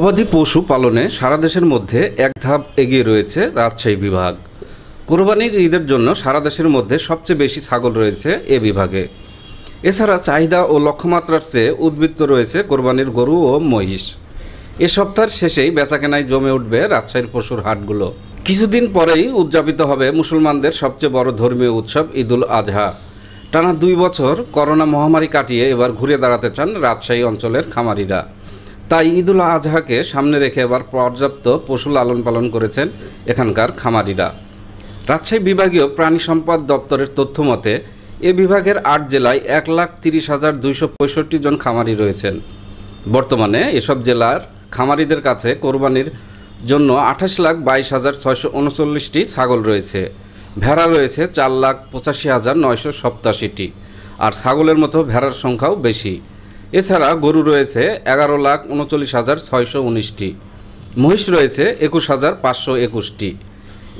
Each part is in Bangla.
গবাদি পশু পালনে সারা দেশের মধ্যে এক ধাপ এগিয়ে রয়েছে রাজশাহী বিভাগ। কোরবানির ঈদের জন্য সারা দেশের মধ্যে সবচেয়ে বেশি ছাগল রয়েছে এ বিভাগে। এছাড়া চাহিদা ও লক্ষ্যমাত্রার চেয়ে উদ্বৃত্ত রয়েছে কোরবানির গরু ও মহিষ। এ সপ্তাহের শেষেই বেচাকেনায় জমে উঠবে রাজশাহীর পশুর হাটগুলো। কিছুদিন পরেই উদযাপিত হবে মুসলমানদের সবচেয়ে বড় ধর্মীয় উৎসব ঈদুল আজহা। টানা দুই বছর করোনা মহামারী কাটিয়ে এবার ঘুরে দাঁড়াতে চান রাজশাহী অঞ্চলের খামারিরা। তাই ঈদুল আজহাকে সামনে রেখে এবার পর্যাপ্ত পশু লালন পালন করেছেন এখানকার খামারিরা। রাজশাহী বিভাগীয় প্রাণী সম্পদ দপ্তরের তথ্য মতে, এ বিভাগের আট জেলায় এক লাখ তিরিশ হাজার দুইশো পঁয়ষট্টি জন খামারি রয়েছেন। বর্তমানে এসব জেলার খামারিদের কাছে কোরবানির জন্য আঠাশ লাখ বাইশ হাজার ছয়শো উনচল্লিশটি ছাগল রয়েছে। ভেড়া রয়েছে চার লাখ পঁচাশি হাজার নয়শো সপ্তাশিটি। আর ছাগলের মতো ভেড়ার সংখ্যাও বেশি। এছাড়া গরু রয়েছে এগারো লাখ উনচল্লিশ হাজার ছয়শো উনিশটি। মহিষ রয়েছে একুশ হাজার পাঁচশো একুশটি।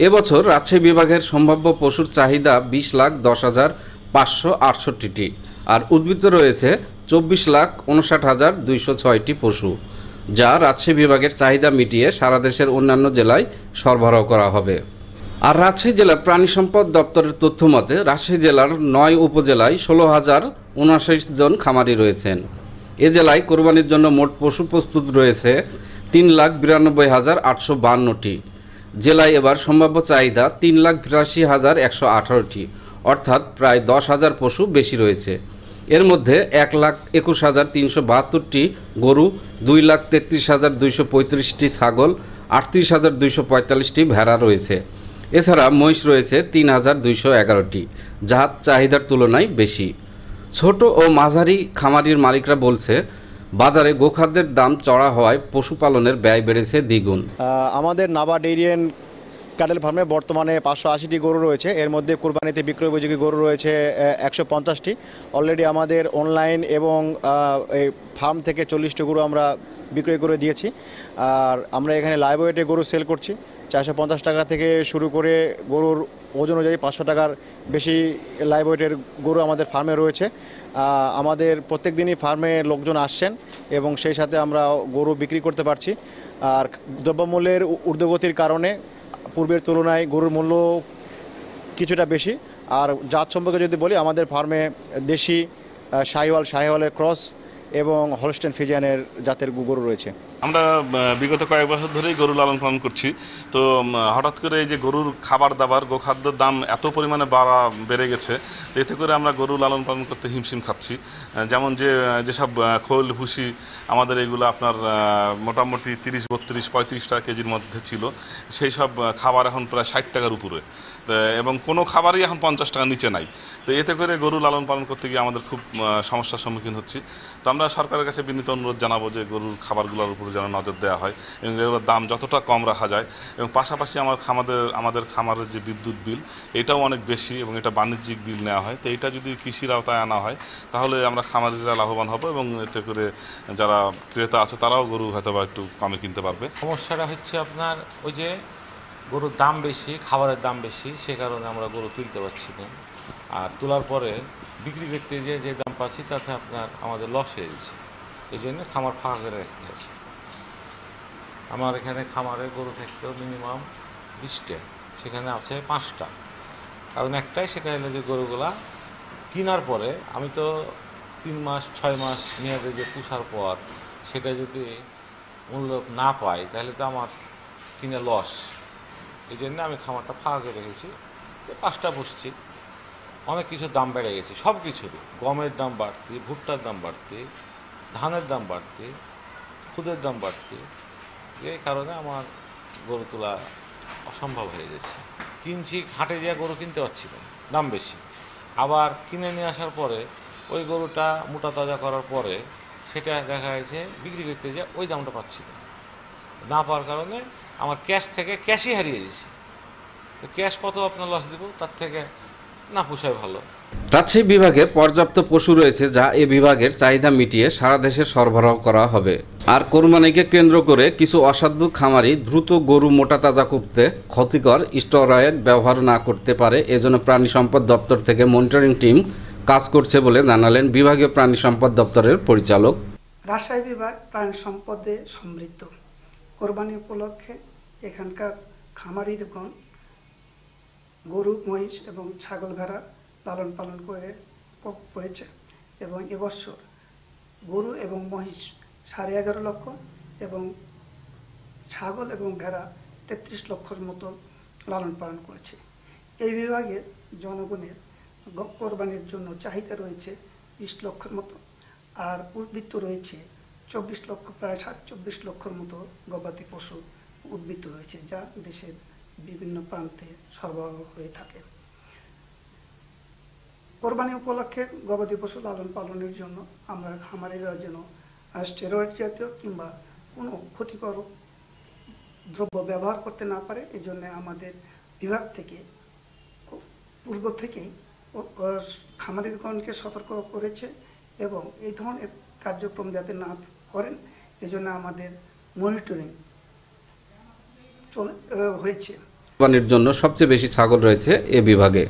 এবছর রাজশাহী বিভাগের সম্ভাব্য পশুর চাহিদা বিশ লাখ দশ হাজার পাঁচশো আটষট্টিটি আর উদ্বৃত্ত রয়েছে চব্বিশ লাখ উনষাট হাজার দুইশো ছয়টি পশু, যা রাজশাহী বিভাগের চাহিদা মিটিয়ে সারা দেশের অন্যান্য জেলায় সরবরাহ করা হবে। আর রাজশাহী জেলার প্রাণী সম্পদ দপ্তরের তথ্য মতে, রাজশাহী জেলার নয় উপজেলায় ষোলো হাজার উনআশি জন খামারি রয়েছেন। এ জেলায় কোরবানির জন্য মোট পশু প্রস্তুত রয়েছে তিন লাখ বিরানব্বই হাজার আটশো বান্নটি। জেলায় এবার সম্ভাব্য চাহিদা তিন লাখ বিরাশি হাজার একশো আঠারোটি, অর্থাৎ প্রায় দশ হাজার পশু বেশি রয়েছে। এর মধ্যে এক লাখ একুশ হাজার তিনশো বাহাত্তরটি গরু, দুই লাখ তেত্রিশ হাজার দুইশো পঁয়ত্রিশটি ছাগল, আটত্রিশ হাজার দুইশো পঁয়তাল্লিশটি ভেড়া রয়েছে। এছাড়া মহিষ রয়েছে তিন হাজার দুইশো এগারোটি যা চাহিদার তুলনায় বেশি। ছোট ও মাঝারি খামারির মালিকরা বলছে, বাজারে গোখাদ্যের দাম চড়া হওয়ায় পশুপালনের ব্যয় বেড়েছে দ্বিগুণ। আমাদের নাবা ডেরিয়ান ক্যাটেল ফার্মে বর্তমানে পাঁচশো আশিটি গরু রয়েছে। এর মধ্যে কোরবানিতে বিক্রয় উপযোগী গরু রয়েছে একশো পঞ্চাশটি। অলরেডি আমাদের অনলাইন এবং এই ফার্ম থেকে চল্লিশটি গরু আমরা বিক্রয় করে দিয়েছি। আর আমরা এখানে লাইভ ওয়েটে গরু সেল করছি। চারশো পঞ্চাশ টাকা থেকে শুরু করে গরুর ওজন অনুযায়ী পাঁচশো টাকার বেশি লাইভ ওয়েটের গরু আমাদের ফার্মে রয়েছে। আমাদের প্রত্যেক দিনই ফার্মে লোকজন আসছেন এবং সেই সাথে আমরা গরু বিক্রি করতে পারছি। আর দ্রব্যমূল্যের ঊর্ধ্বগতির কারণে পূর্বের তুলনায় গরুর মূল্য কিছুটা বেশি। আর জাত সম্পর্কে যদি বলি, আমাদের ফার্মে দেশি শাহিওয়াল, শাহিওয়ালের ক্রস এবং হলস্টেন ফিজিয়ানের জাতের গরু রয়েছে। আমরা বিগত কয়েক বছর ধরেই গরু লালন পালন করছি। তো হঠাৎ করে এই যে গরুর খাবার দাবার গোখাদ্যর দাম এত পরিমাণে বাড়া, বেড়ে গেছে, তো এতে করে আমরা গরু লালন পালন করতে হিমশিম খাচ্ছি। যেমন যে যেসব খোল, ভুসি, আমাদের এগুলো আপনার মোটামুটি তিরিশ, বত্রিশ পঁয়ত্রিশ টাকা কেজির মধ্যে ছিল। সেই সব খাবার এখন প্রায় ষাট টাকার উপরে। এবং কোনো খাবারই এখন পঞ্চাশ টাকার নিচে নাই। তো এতে করে গরু লালন পালন করতে গিয়ে আমাদের খুব সমস্যার সম্মুখীন হচ্ছি। তো আমরা সরকারের কাছে বিনীত অনুরোধ জানাব যে গরুর খাবারগুলোর উপরে যেন নজর দেওয়া হয় এবং এগুলোর দাম যতটা কম রাখা যায় এবং পাশাপাশি আমার খামাদের, আমাদের খামারের যে বিদ্যুৎ বিল, এটাও অনেক বেশি এবং এটা বাণিজ্যিক বিল নেওয়া হয়। তো এটা যদি কৃষির আওতায় আনা হয়, তাহলে আমরা খামারিরা লাভবান হব এবং এতে করে যারা ক্রেতা আছে তারাও গরু হয়তো বা একটু কমে কিনতে পারবে। সমস্যাটা হচ্ছে আপনার ওই যে গরুর দাম বেশি, খাবারের দাম বেশি, সে কারণে আমরা গরু তুলতে পারছি না। আর তোলার পরে বিক্রি করতে যে যে দাম পাচ্ছি, তাতে আপনার আমাদের লস হয়ে গেছে। এই জন্য খামার ফাঁকা করে রাখতে আছে। আমার এখানে খামারে গরু থাকতো মিনিমাম বিশটা, সেখানে আছে পাঁচটা। কারণ একটাই সেটা হলো যে গরুগুলা কেনার পরে আমি তো তিন মাস, ছয় মাস মেয়াদে যে পুষার পর সেটা যদি মূল্য না পাই, তাহলে তো আমার কিনে লস এই জন্য আমি খামারটা ফাঁকা করে রেখেছি পাঁচটা বসছি। অনেক কিছু দাম বেড়ে গেছে, সব কিছুরই। গমের দাম বাড়তি, ভুট্টার দাম বাড়তি, ধানের দাম বাড়তি, খুদের দাম বাড়তি। এই কারণে আমার গরু তোলা অসম্ভব হয়ে গেছে। কিনছি, হাটে গিয়ে গরু কিনতে পারছি না, দাম বেশি। আবার কিনে নিয়ে আসার পরে ওই গরুটা মোটা তাজা করার পরে সেটা দেখা গেছে বিক্রি করতে যে ওই দামটা পাচ্ছি না। না পাওয়ার কারণে আমার ক্যাশ থেকে ক্যাশই হারিয়ে গেছে। তো ক্যাশ কত আপনার লস দেবো? তার থেকে না পোষায় ভালো। রাজশাহী বিভাগে পর্যাপ্ত পশু রয়েছে যা এ বিভাগের চাহিদা মিটিয়ে সারা দেশে সরবরাহ করা হবে। আর কোরবানিকে কেন্দ্র করে কিছু অসাধু খামারি দ্রুত গরু মোটা তাজা করতে ক্ষতিকর স্টেরয়েড ব্যবহার না করতে পারে। এজন্য প্রাণী সম্পদ দপ্তর থেকে মনিটরিং টিম কাজ করছে বলে জানালেন বিভাগীয় প্রাণী সম্পদ দপ্তরের পরিচালক। রাজশাহী বিভাগ প্রাণী সম্পদে সমৃদ্ধ। কোরবানি উপলক্ষে এখানকার খামারিরগণ গরু, মহিষ এবং ছাগল ভেড়া লালন পালন করে করেছে এবং এবছর গরু এবং মহিষ সাড়ে এগারো লক্ষ এবং ছাগল এবং ভেড়া তেত্রিশ লক্ষর মতো লালন পালন করেছে। এই বিভাগে জনগণের কোরবানির জন্য চাহিদা রয়েছে বিশ লক্ষের মতো আর উদ্বৃত্ত রয়েছে চব্বিশ লক্ষ, প্রায় সাত চব্বিশ লক্ষর মতো গবাদি পশু উদ্বৃত্ত হয়েছে যা দেশের বিভিন্ন প্রান্তে সরবরাহ হয়ে থাকে। কোরবানি উপলক্ষে গবাদি পশু লালন পালনের জন্য আমরা খামারিরা যেন স্টেরয়েড জাতীয় কিংবা কোনো ক্ষতিকর দ্রব্য ব্যবহার করতে না পারে এই জন্য আমাদের বিভাগ থেকে, পূর্ব থেকেই খামারিগণকে সতর্ক করেছে এবং এই ধরনের কার্যক্রম যাতে না করেন এই জন্য আমাদের মনিটরিং হয়েছে। কোরবানির জন্য সবচেয়ে বেশি ছাগল রয়েছে এ বিভাগে।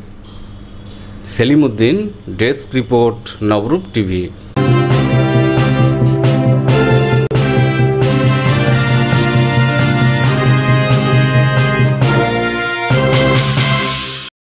Selim Uddin desk report, Nabarup TV.